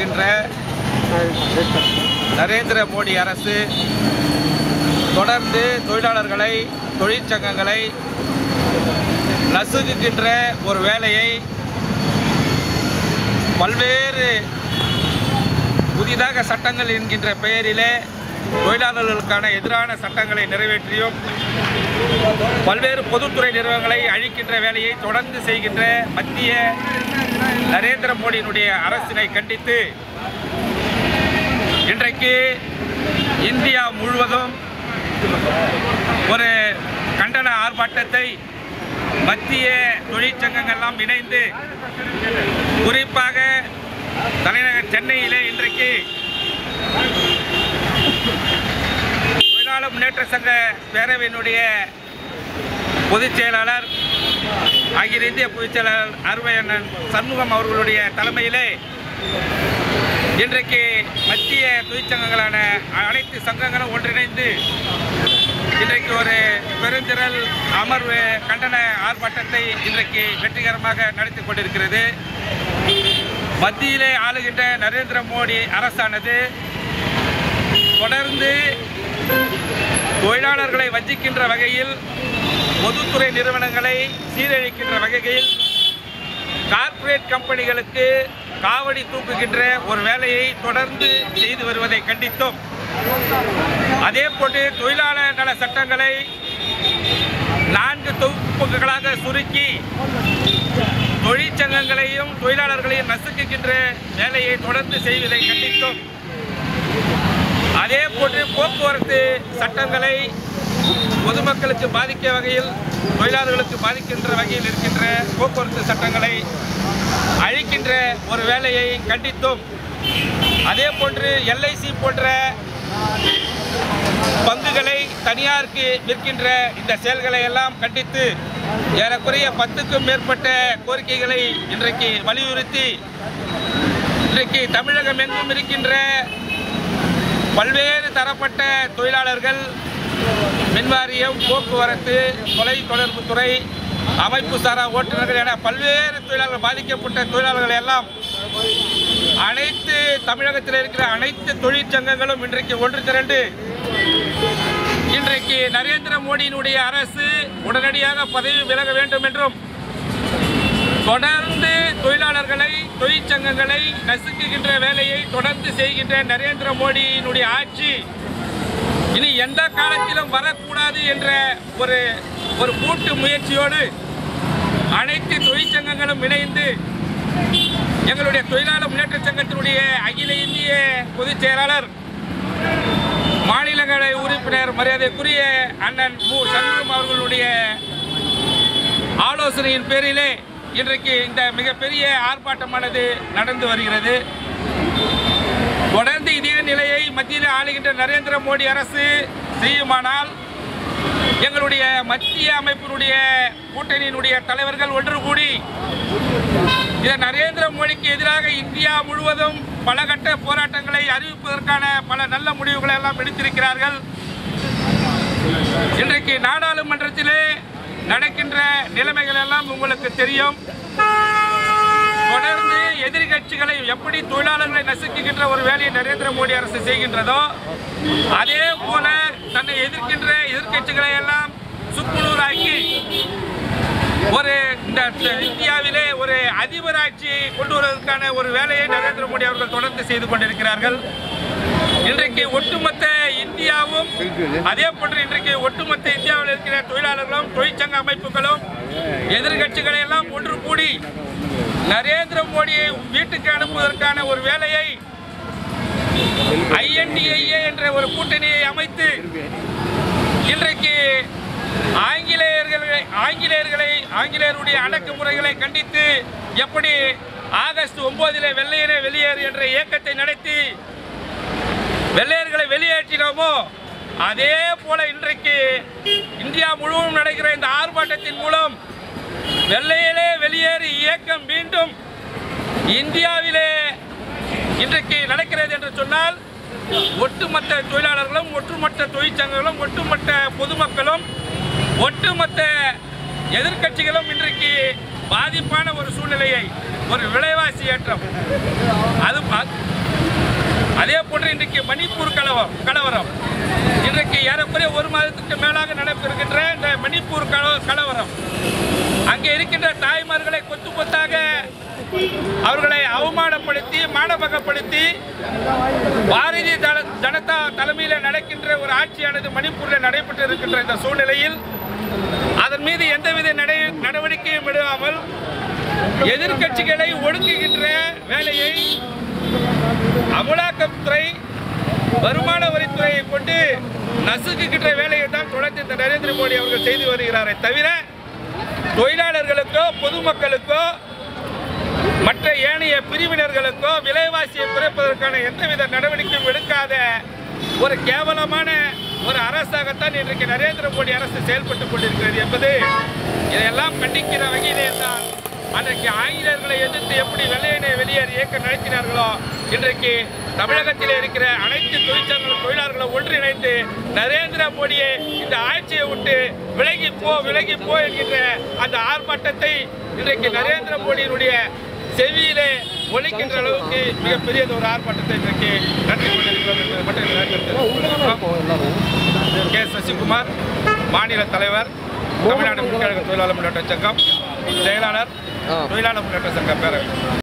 ஆளுகின்ற நரேந்திர மோடி அரசு தொடர்ந்து தொழிலாளர்களை தொழிற்சங்கங்களை நசுக்குகின்ற ஒரு வேலையை பல்வேறு புதிதாக சட்டங்கள் என்கின்ற பெயரிலே தொழிலாளர்களுக்கான எதிரான சட்டங்களை நிறைவேற்றியும் பல்வேறு பொதுத்துறை நிறுவனங்களை அழிக்கின்ற வேலையை தொடர்ந்து செய்கின்ற மத்திய நரேந்திர மோடியினுடைய அரசினை கண்டித்து இன்றைக்கு இந்தியா முழுவதும் ஒரு கண்டன ஆர்ப்பாட்டத்தை மத்திய தொழிற்சங்கங்கள்லாம் இணைந்து குறிப்பாக தலைநகர் சென்னையிலே இன்றைக்கு தொழிலாளர் முன்னேற்ற சங்க பேரவையினுடைய பொதுச் செயலாளர் அகில இந்திய பொதுச் செயலாளர் அருமையண்ணன் சண்முகம் அவர்களுடைய தலைமையிலே இன்றைக்கு மத்திய தொழிற்சங்கங்களான அனைத்து சங்கங்களும் ஒன்றிணைந்து இன்றைக்கு ஒரு பெருந்திரல் அமர்வு கண்டன ஆர்ப்பாட்டத்தை இன்றைக்கு வெற்றிகரமாக நடத்தி கொண்டிருக்கிறது. மத்தியிலே ஆளுகின்ற நரேந்திர மோடி அரசானது தொடர்ந்து தொழிலாளர்களை வஞ்சிக்கின்ற வகையில் பொதுத்துறை நிறுவனங்களை சீரழிக்கின்ற வகையில் கார்ப்பரேட் கம்பெனிகளுக்கு காவடி தூக்குகின்ற ஒரு வேலையை தொடர்ந்து செய்து வருவதை கண்டித்தோம். அதே போன்று தொழிலாளர் நல சட்டங்களை நான்கு தொகுப்புகளாக சுருக்கி தொழிற்சங்கங்களையும் தொழிலாளர்களையும் நசுக்குகின்ற வேலையை தொடர்ந்து செய்வதை கண்டித்தோம். அதே போன்று போக்குவரத்து சட்டங்களை பொதுமக்களுக்கு பாதிக்க வகையில் தொழிலாளர்களுக்கு பாதிக்கின்ற வகையில் இருக்கின்ற போக்குவரத்து சட்டங்களை அழிக்கின்ற ஒரு வேலையை கண்டித்தோம். அதே போன்று எல்ஐசி போன்ற பங்குகளை தனியாருக்கு விற்கின்ற இந்த செயல்களை எல்லாம் கண்டித்து ஏறக்குறைய பத்துக்கும் மேற்பட்ட கோரிக்கைகளை இன்றைக்கு வலியுறுத்தி இன்றைக்கு தமிழகம் எங்கும் இருக்கின்ற பல்வேறு தரப்பட்ட தொழிலாளர்கள் மின்வாரியம் போக்குவரத்து தொலை தொடர்பு துறை அமைப்பு சாரா ஓட்டுநர்கள் என பல்வேறு தொழிலாளர்கள் பாதிக்கப்பட்ட தொழிலாளர்கள் எல்லாம் அனைத்து தமிழகத்தில் இருக்கிற அனைத்து தொழிற்சங்கங்களும் இன்றைக்கு ஒன்று திரண்டு இன்றைக்கு நரேந்திர மோடியினுடைய அரசு உடனடியாக பதவி விலக வேண்டும் என்றும் தொடர்ந்து தொழிலாளர்களை தொழிற்சங்கங்களை நசுக்குகின்ற வேலையை தொடர்ந்து செய்கின்ற நரேந்திர மோடியினுடைய ஆட்சி இனி எந்த காலத்திலும் வரக்கூடாது என்ற ஒரு ஒரு கூட்டு முயற்சியோடு அனைத்து தொழிற்சங்கங்களும் இணைந்து எங்களுடைய தொழிலாளர் முன்னேற்ற சங்கத்தினுடைய அகில இந்திய பொதுச் செயலாளர் மாநிலங்களவை உறுப்பினர் மரியாதைக்குரிய அண்ணன் மு. சண்முகம் அவர்களுடைய ஆலோசனையின் பேரிலே இன்றைக்கு இந்த மிகப்பெரிய ஆர்ப்பாட்டமானது நடந்து வருகிறது. தொடர்ந்து இதே நிலையை மத்தியில் ஆளுகின்ற நரேந்திர மோடி அரசு செய்யுமானால் எங்களுடைய மத்திய அமைப்பினுடைய கூட்டணியினுடைய தலைவர்கள் ஒன்று கூடி இந்த நரேந்திர மோடிக்கு எதிராக இந்தியா முழுவதும் பல கட்ட போராட்டங்களை அறிவிப்பதற்கான பல நல்ல முடிவுகளை எல்லாம் எடுத்திருக்கிறார்கள். இன்றைக்கு நாடாளுமன்றத்திலே நடக்கின்ற நிலைமைகள் எல்லாம் உங்களுக்கு தெரியும். தொடர்ந்து எதிர்கட்சிகளை எப்படி தொழிலாளர்களை நசுக்குகின்ற ஒரு வேலையை நரேந்திர மோடி அரசு செய்கின்றதோ அதே போல தன்னை எதிர்க்கின்ற எதிர்கட்சிகளை எல்லாம் சுக்குநூறாக்கி ஒரு இந்த இந்தியாவிலே ஒரு அதிபர் ஆட்சியை கொண்டு வருவதற்கான ஒரு வேலையை நரேந்திர மோடி அவர்கள் தொடர்ந்து செய்து கொண்டிருக்கிறார்கள். இன்றைக்கு ஒட்டுமொத்த இந்தியாவும் அதே போன்று இன்றைக்கு ஒட்டுமொத்த இந்தியாவில் இருக்கிற தொழிலாளர்களும் தொழிற்சங்க அமைப்புகளும் எதிர்கட்சிகளை எல்லாம் ஒன்று கூடி நரேந்திர மோடியை வீட்டுக்கு அனுப்புவதற்கான ஒரு வேலையை ஐஎன்டிஐஏ என்ற ஒரு கூட்டணியை அமைத்து இன்றைக்கு ஆங்கிலேயர்களை ஆங்கிலேயர்களை ஆங்கிலேயருடைய அடக்குமுறைகளை கண்டித்து எப்படி ஆகஸ்ட் ஒன்பதிலே வெள்ளையனே வெளியேறு என்ற இயக்கத்தை நடத்தி வெளியேற்றினோமோ? அதே போல இன்றைக்கு இந்தியா முழுவதும் நடக்கிற இந்த ஆர்ப்பாட்டத்தின் மூலம் வெள்ளையிலே வெளியேறி இயக்கம் மீண்டும் இந்தியாவிலே இன்றைக்கு நடக்கிறது என்று சொன்னால் ஒட்டுமொத்த தொழிலாளர்களும் ஒட்டுமொத்த தொழிற்சங்கங்களும் ஒட்டுமொத்த பொதுமக்களும் ஒட்டுமொத்த எதிர்கட்சிகளும் இன்றைக்கு பாதிப்பான ஒரு சூழ்நிலையை ஒரு விலைவாசி ஏற்றம். அது அதே போன்று இன்றைக்கு மணிப்பூர் கலவரம் கலவரம். இன்றைக்கு ஏறக்குறைய ஒரு மாதத்துக்கு மேலாக நடைபெறுகின்ற இந்த மணிப்பூர் கல- கலவரம். அங்கே இருக்கின்ற தாய்மார்களை கொத்து கொத்தாக அவர்களை அவமானப்படுத்தி மானபகப்படுத்தி பாரதிய ஜனதா தலைமையில் நடக்கின்ற ஒரு ஆட்சியானது மணிப்பூரில் நடைபெற்று இருக்கின்ற இந்த சூழ்நிலையில் அதன் மீது எந்தவித நடை நடவடிக்கையும் விடாமல் எதிர்க்கட்சிகளை ஒடுங்குகின்ற வேலையை அமலாக்கத்துறை வருமான வரித்துறையை கொண்டு நசுக்குகின்ற வேலையை தான் தொடர்ந்து இந்த நரேந்திர மோடி அவர்கள் செய்து வருகிறாரே தவிர தொழிலாளர்களுக்கோ பொதுமக்களுக்கோ மற்ற ஏனைய பிரிவினர்களுக்கோ விலைவாசியை குறைப்பதற்கான எந்தவித நடவடிக்கையும் எடுக்காத ஒரு கேவலமான ஒரு அரசாகத்தான் இன்றைக்கு நரேந்திர மோடி அரசு செயல்பட்டுக் கொண்டிருக்கிறது என்பது இதையெல்லாம் கண்டிக்கிற வகையிலே தான் அன்றைக்கு ஆங்கிலேயர்களை எதிர்த்து எப்படி வெள்ளையனை வெளியேறி இயக்கம் நடத்தினார்களோ இன்றைக்கு தமிழகத்தில் இருக்கிற அனைத்து தொழிற்சங்க தொழிலாளர்களை ஒன்றிணைந்து நரேந்திர மோடியை இந்த ஆட்சியை விட்டு விலகி போ விலகி போ என்கின்ற அந்த ஆர்ப்பாட்டத்தை இன்றைக்கு நரேந்திர மோடியினுடைய செவியிலே ஒழிக்கின்ற அளவுக்கு மிகப்பெரியது ஒரு ஆர்ப்பாட்டத்தை இன்றைக்கு நடத்தி கொண்டிருக்கிறோம் மட்டும் கே சசிகுமார் மாநில தலைவர் தமிழ்நாடு முன்னேற்ற தொழிலாளர் முன்னேற்ற சங்கம் செயலாளர் தொழிலாளர் முன்னேற்ற சங்க பேரவை